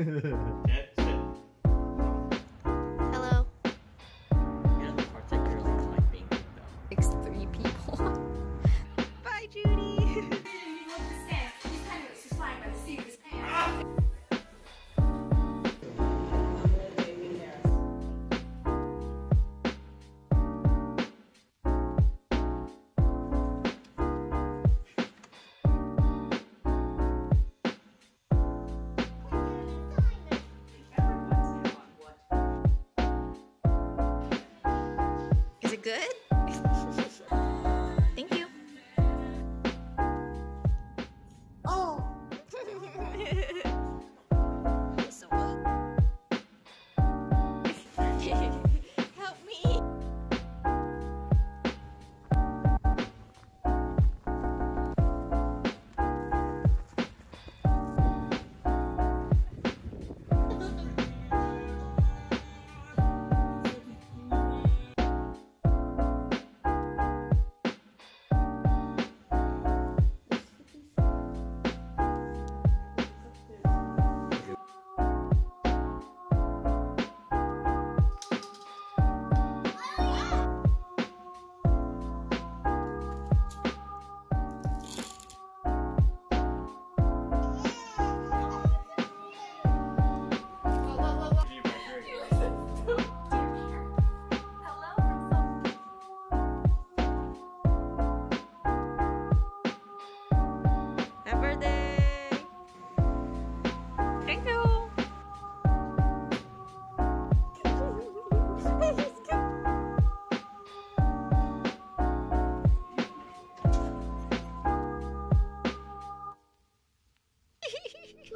Sit, good?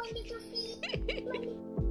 Go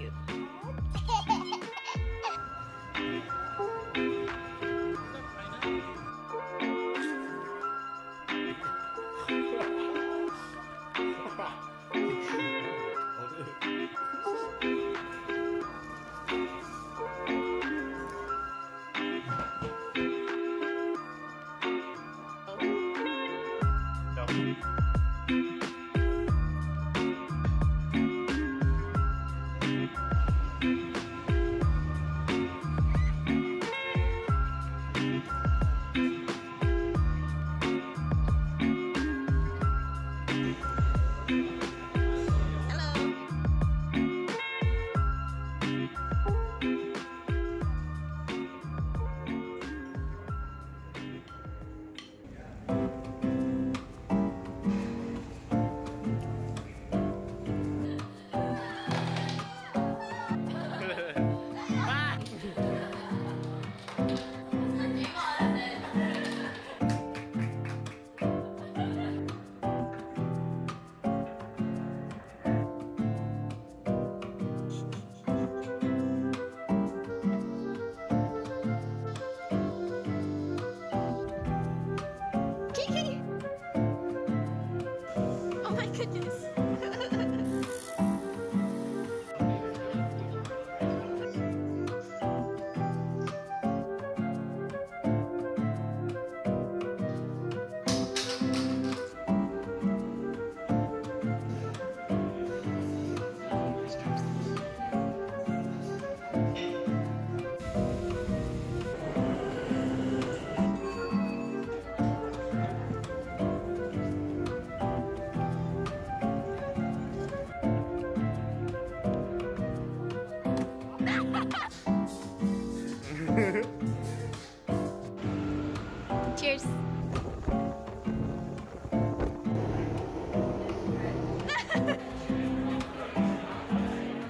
you.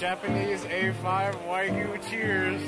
Japanese A5 Wagyu cheers.